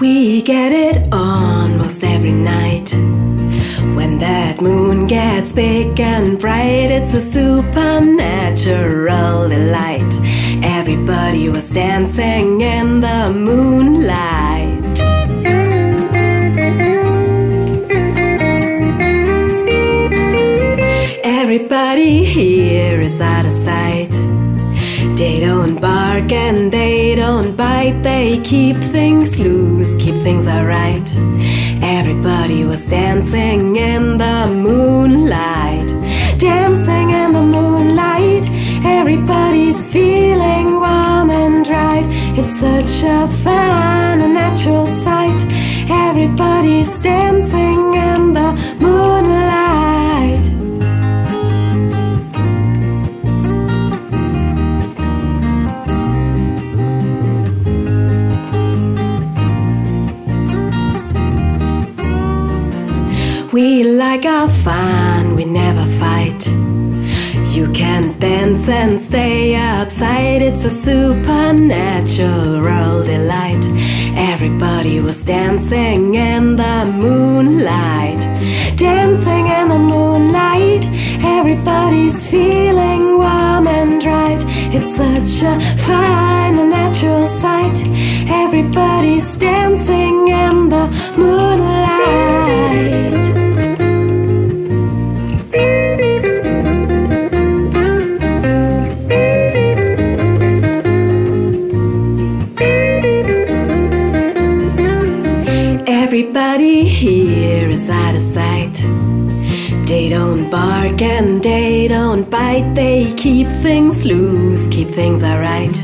We get it almost every night. When that moon gets big and bright, it's a supernatural delight. Everybody was dancing in the moonlight. Everybody here is out of sight. They don't bark and they don't bite, they keep things loose, things alright. Everybody was dancing in the moonlight, dancing in the moonlight. Everybody's feeling warm and right. It's such a fun and natural sight. Everybody's dancing in We like our fun, we never fight. You can dance and stay upside, it's a supernatural delight. Everybody was dancing in the moonlight, dancing in the moonlight. Everybody's feeling warm and right. It's such a fine and natural sight. Everybody's dancing in the moonlight. Everybody here is out of sight. They don't bark and they don't bite, they keep things loose, keep things alright.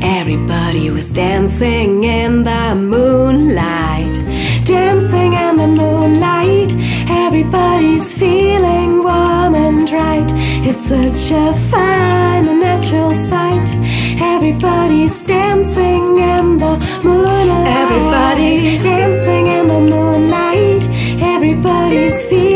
Everybody was dancing in the moonlight, dancing in the moonlight. Everybody's feeling warm and right. It's such a fine and natural sight. Everybody's dancing feet.